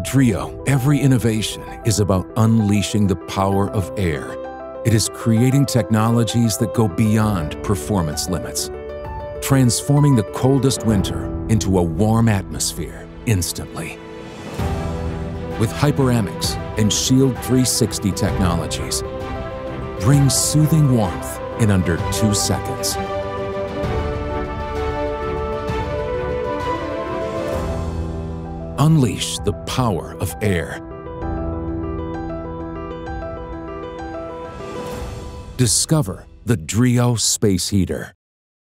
At Dreo, every innovation is about unleashing the power of air. It is creating technologies that go beyond performance limits, transforming the coldest winter into a warm atmosphere instantly. With Hyperamics and Shield 360 technologies, bring soothing warmth in under two seconds. Unleash the power of air. Discover the Dreo Space Heater.